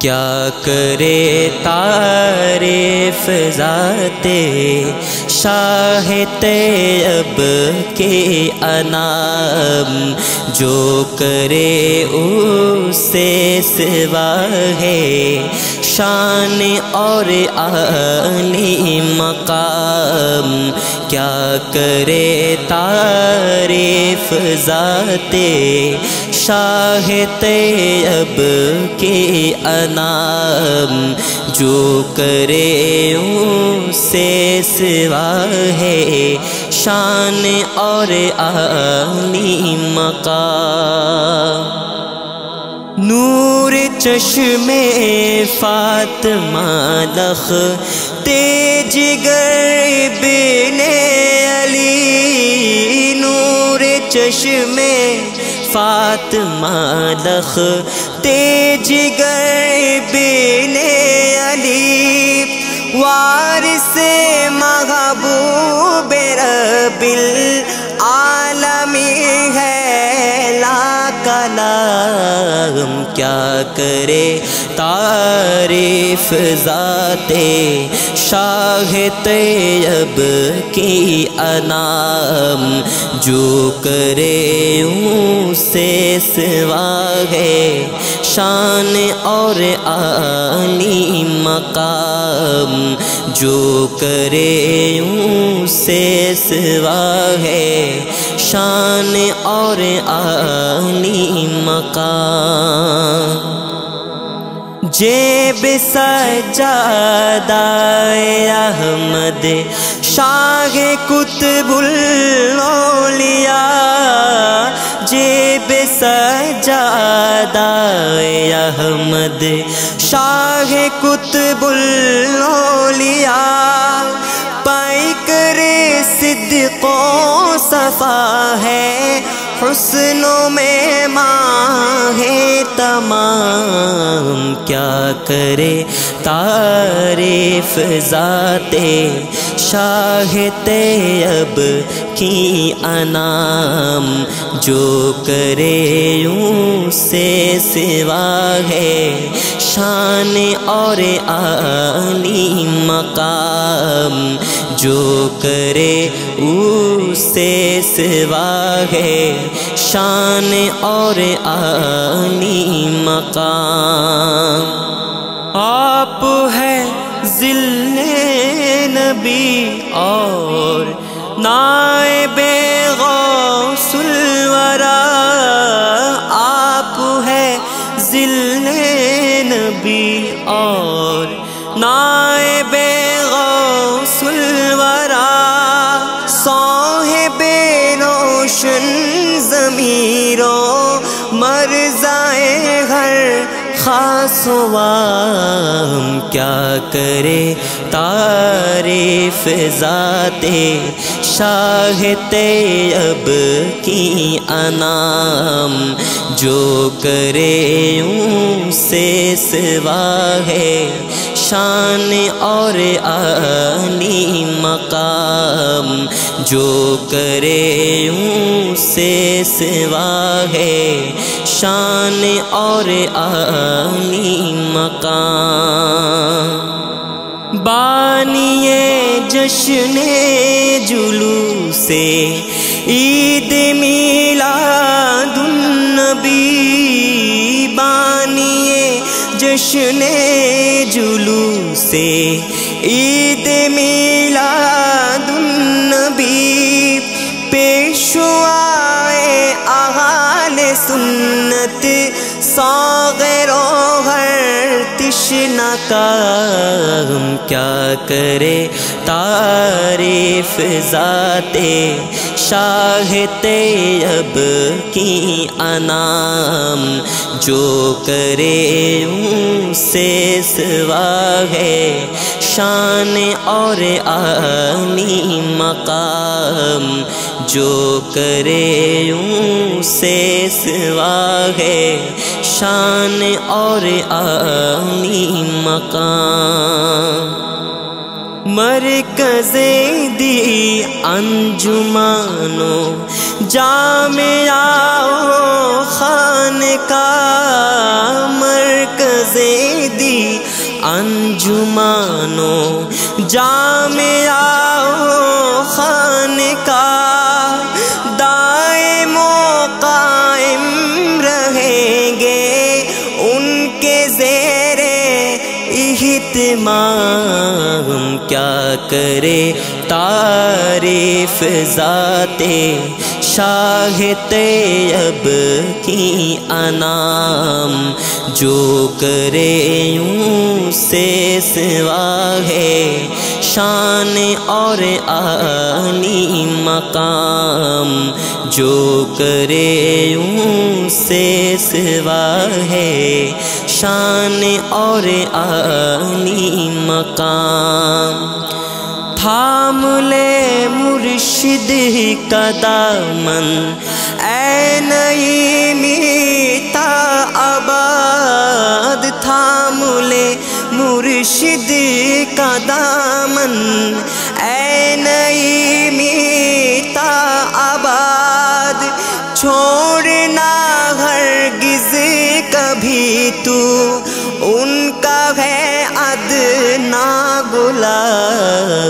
کیا کرے تعریف ذات شاہ اب کے انام جو کرے اس سے سوا ہے شان اور عالی مقام۔ کیا کرے تعریف ذات شاہ طیب کے انام جو کرے اس سے سوا ہے شان اور عالی مقام۔ نور چشم فاطمہ لخ، تیج گر بن علی، نور چشم فاطمہ لخ، تیج گر بن علی، وارث محبوب کیا کرے؟ تعریف ذات شاہ طیب کی انام جو کرے اس سے سوا ہے شان اور عالی مقام جو کرے اس سے سوا ہے شان اور عالی مقام جیب سجادہ احمد، شاہ کتب الاولیاء۔ جیب سجادہ احمد، شاہ کتب الاولیاء۔ پائی کرے صدق و صفا ہے حسنوں میں ماں ہے تمام کیا کرے؟ تعریف ذات شاہ طیب کی انام جو کرے، یوں سے سوا ہے شان اور عالی مقام جو کرے اسے سے سوا ہے شان اور عالی مقام۔ آپ ہے ذل نبی اور نام روشن ضمیروں مرزائے گھر خاص وام کیا کرے؟ تعریف ذات شاہ طیب کی انام جو کرے اس سے سوا ہے شان اور عالی مقام جو کرے اس سے سوا ہے شان اور عالی مقام بانی جشن جلو سے عید میلاد النبی بانی جشن جلو سے عید میلاد النبی پیشوائے احال سنت ساغر و ہر تشنا کام کیا کرے تعریف ذات شاہ طیب کی انام جو کرے اس سے سوا ہے شان اور عالی مقام جو کرے اس سے سوا ہے شان اور عالی مقام مرکز دی انجمانو جامعہ خان کا مرکز انجمانو جامعہ اہتمام کیا کرے تعریف ذات شاہ طیب کی انام جو کرے یوں سے سوا ہے شان اور آنی مقام جو کرے یوں سے سوا ہے شان اور آنی مقام۔ تھام لے مرشد کا دامن اے نئی میتا آباد۔ تھام لے مرشد کا دامن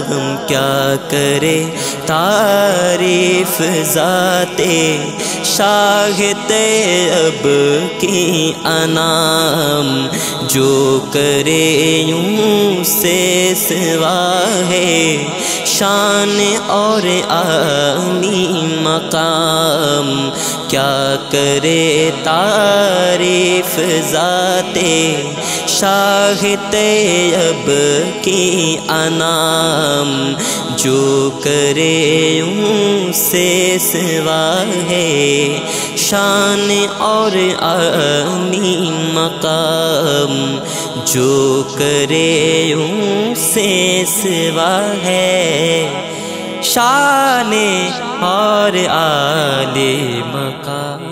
غلام کیا کرے؟ تعریف ذات شاہ طیب کی انام جو کرے یوں سے سوا ہے۔ شان اور آنی مقام کیا کرے؟ تعریف ذات شاہ طیب کی انام جو کرے یوں سے سوا ہے۔ شان اور آنی مقام جو کرے یوں سے سوا ہے۔ شان اور آل مقام